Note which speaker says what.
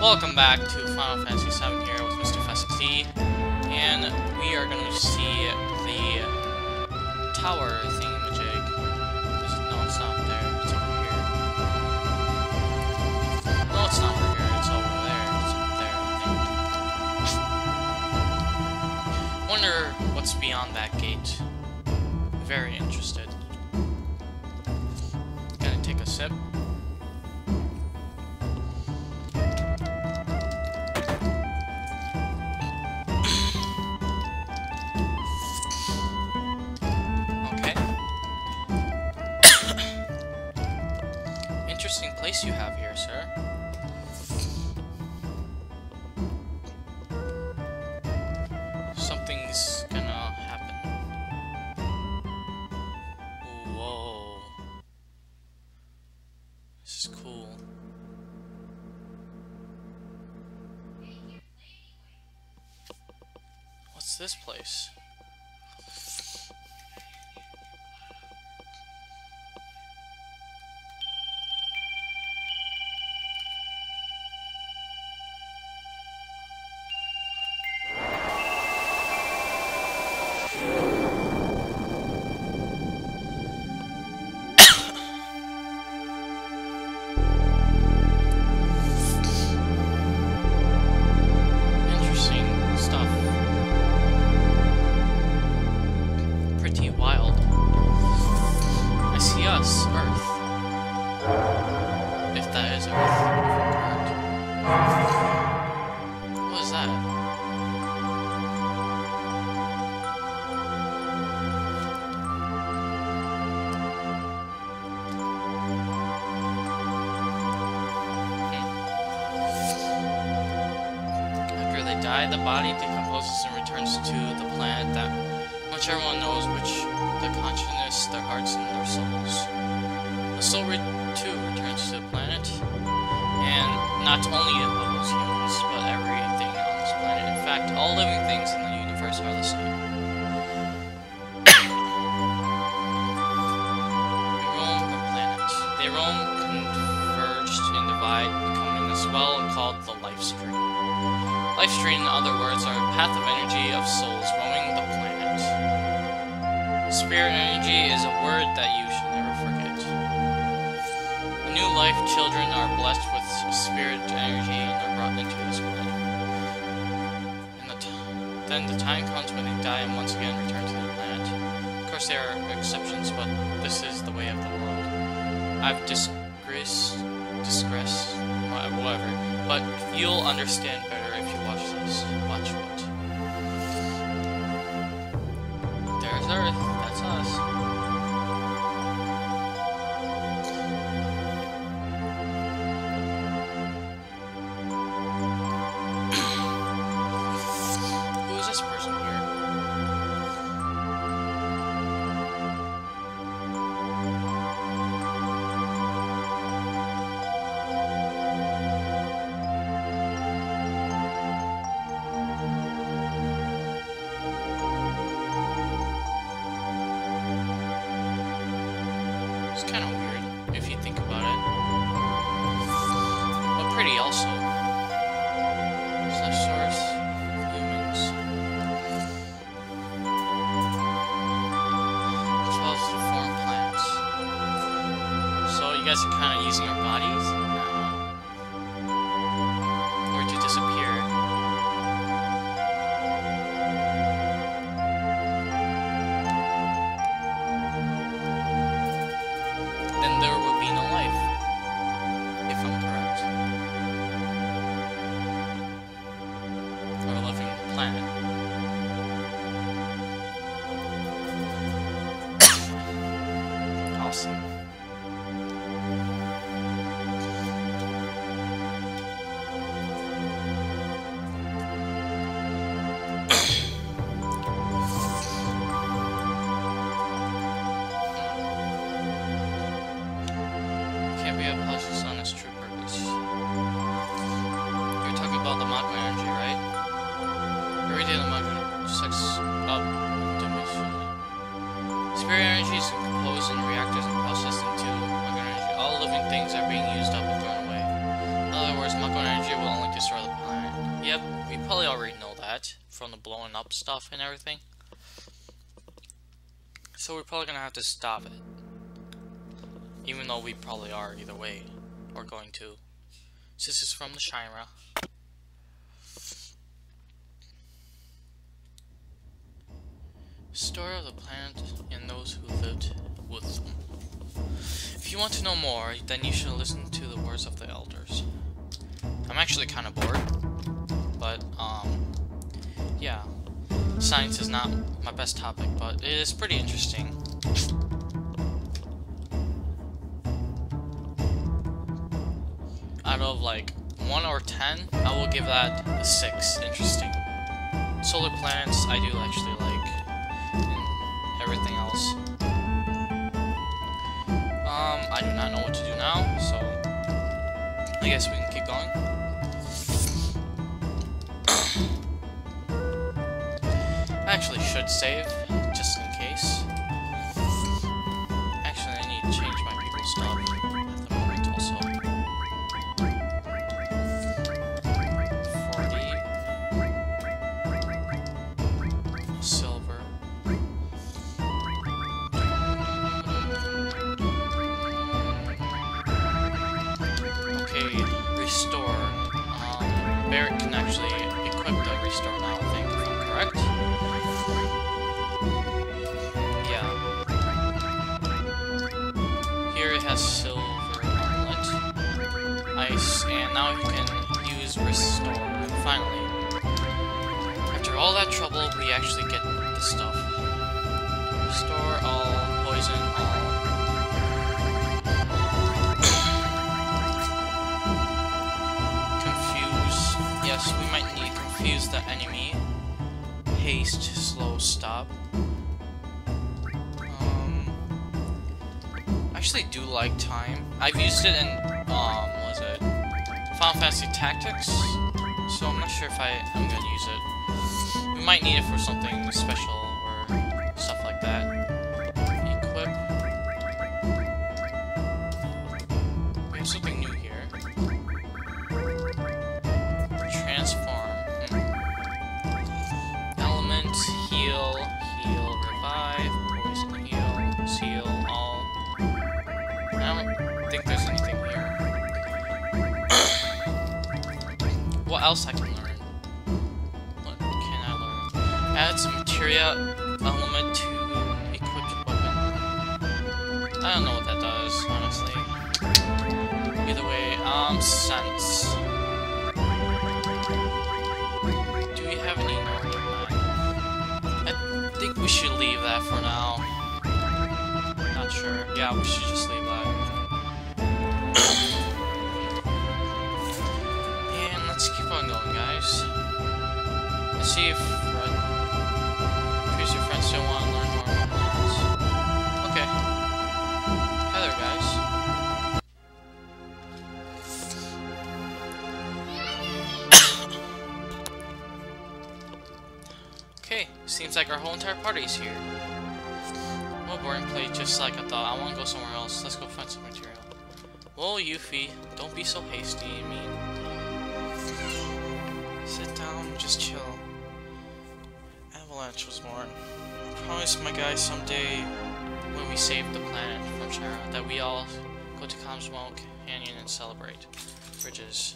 Speaker 1: Welcome back to Final Fantasy VII here with Mr. Fessix and we are going to see the tower thingamajig. No, it's not there, it's over here. No, it's not over here, it's over there, it's over there, I think. Wonder what's beyond that gate. Very interested. Gonna take a sip. Interesting place you have here, sir. Something's gonna happen. Whoa. This is cool. What's this place? Die, the body decomposes and returns to the planet that which everyone knows which their consciousness, their hearts, and their souls. The soul re too returns to the planet, and not only those humans, but everything on this planet. In fact, all living things in the universe are the same. Stream, in other words, are a path of energy of souls roaming the planet. Spirit energy is a word that you should never forget. New life children are blessed with spirit energy and are brought into this world. And the then the time comes when they die and once again return to the planet. Of course, there are exceptions, but this is the way of the world. I've disgraced, disgressed, wha- whatever, but you'll understand better watch. What? There's Earth. It's kind of weird if you think about it. But pretty also. Slash source. Humans. As well as to form plants. So you guys are kind of using our bodies? From the blowing up stuff and everything. So we're probably gonna have to stop it. Even though we probably are either way. Or going to. This is from the Shira. Story of the planet and those who lived with them. If you want to know more, then you should listen to the words of the elders. I'm actually kind of bored, but, um, yeah. Science is not my best topic, but it is pretty interesting. Out of, like, 1 or 10, I will give that a 6. Interesting. Solar planets, I do actually like everything else. Um, I do not know what to do now, so I guess we can keep going. I actually should save, just in case. Actually, I need to change my people stuff at the moment also. 40. Silver. Okay, restore. Um, Barrett can actually equip the restore now, I think, if I'm correct. Has silver armlet, ice, and now you can use restore. And finally, after all that trouble, we actually get the stuff. Restore all, poison all. confuse. Yes, we might need confuse the enemy. Haste, slow, stop. Actually do like time. I've used it in, um, was it? Final Fantasy Tactics. So I'm not sure if I, I am gonna use it. We might need it for something special else I can learn? What can I learn? Add some materia element to equipped weapon. I don't know what that does, honestly. Either way, um, sense. Do we have any I think we should leave that for now. Not sure. Yeah, we should just leave that. See if. Because your friends still want to learn more about. Okay. Hi there, guys. Okay, seems like our whole entire party's here. Well, boring play, just like I thought. I want to go somewhere else. Let's go find some material. Whoa, Yuffie, don't be so hasty and mean. Sit down, just chill. Avalanche was born. I promised my guys someday when we save the planet from Terra that we all go to Cosmo Canyon and celebrate. Bridges.